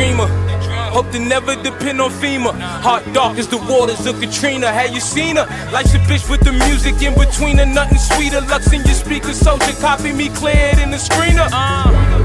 dreamer. Hope to never depend on FEMA. Heart dark as the waters of Katrina. Have you seen her? Life's a bitch with the music in between her. Nothing sweeter. Lux in your speaker. Soldier, copy me cleared in the screener.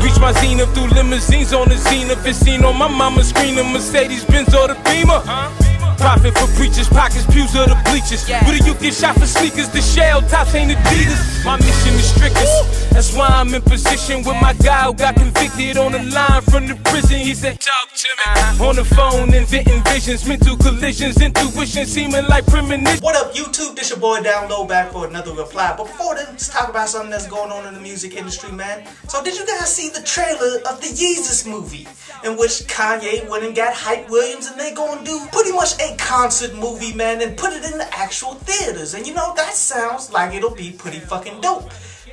Reach my zenith through limousines on the zenith. It's seen on my mama's screen. A Mercedes Benz or the Beamer. Profit for preachers, pockets, pews or the bleachers. Yeah. Where do you get shot for sneakers? The shell tops ain't Adidas. My mission is strictest. That's why I'm in position with my guy who got convicted on the line from the prison. He said, Talk to me. Uh-huh. On the phone, inventing visions, mental collisions, intuition seeming like premonition. What up, YouTube? This your boy Down Low back for another reply. But before then, let's talk about something that's going on in the music industry, man. So, did you guys see the trailer of the Yeezus movie? In which Kanye went and got Hype Williams and they gonna do pretty much a concert movie, man, and put it in the actual theaters. And you know, that sounds like it'll be pretty fucking dope.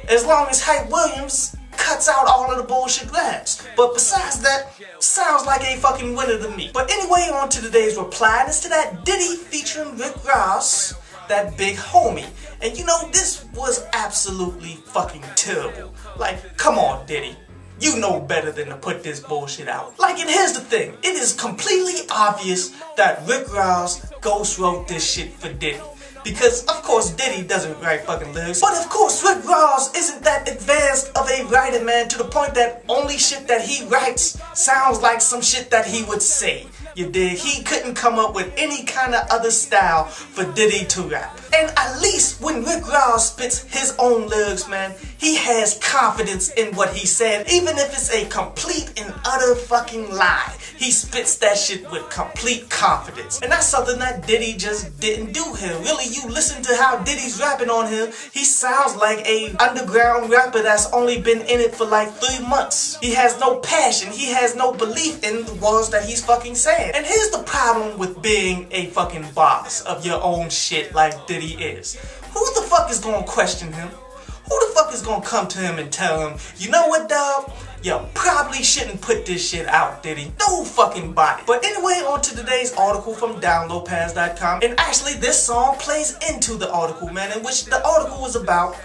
As long as Hype Williams cuts out all of the bullshit raps. But besides that, sounds like a fucking winner to me. But anyway, on to today's reply, it's to that Diddy featuring Rick Ross, that big homie. And you know, this was absolutely fucking terrible. Like, come on, Diddy. You know better than to put this bullshit out. Like, and here's the thing. It is completely obvious that Rick Ross ghost wrote this shit for Diddy. Because, of course, Diddy doesn't write fucking lyrics. But, of course, Rick Ross isn't that advanced of a writer, man, to the point that only shit that he writes sounds like some shit that he would say. You dig? He couldn't come up with any kind of other style for Diddy to rap. And at least when Rick Ross spits his own lyrics, man, he has confidence in what he said, even if it's a complete and utter fucking lie. He spits that shit with complete confidence. And that's something that Diddy just didn't do here. Really, you listen to how Diddy's rapping on him, he sounds like a underground rapper that's only been in it for like three months. He has no passion, he has no belief in the words that he's fucking saying. And here's the problem with being a fucking boss of your own shit like Diddy is. Who the fuck is gonna question him? Who the fuck is gonna come to him and tell him, you know what, dog? You probably shouldn't put this shit out, Diddy. No fucking body. But anyway, on to today's article from downlopaz.com. And actually, this song plays into the article, man, in which the article was about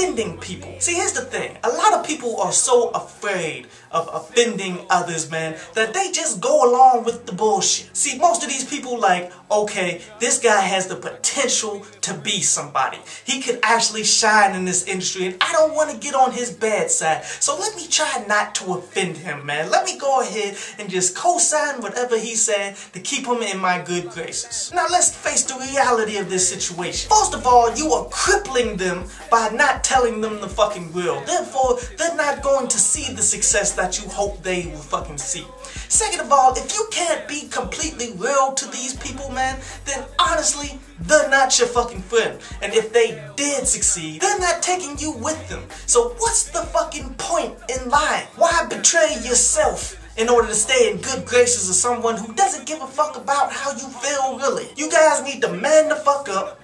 offending people. See, here's the thing. A lot of people are so afraid of offending others, man, that they just go along with the bullshit. See, most of these people like, okay, this guy has the potential to be somebody. He could actually shine in this industry, and I don't want to get on his bad side. So let me try not to offend him, man. Let me go ahead and just co-sign whatever he's saying to keep him in my good graces. Now let's face the reality of this situation. First of all, you are crippling them by not telling them the fucking will. Therefore, they're not going to see the success that you hope they will fucking see. Second of all, if you can't be completely real to these people, man, then honestly, they're not your fucking friend. And if they did succeed, they're not taking you with them. So what's the fucking point in lying? Why betray yourself? in order to stay in good graces of someone who doesn't give a fuck about how you feel really. You guys need to man the fuck up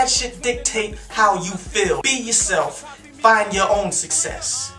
that shit dictate how you feel. Be yourself. Find your own success.